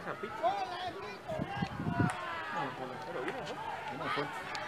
San Pico. No.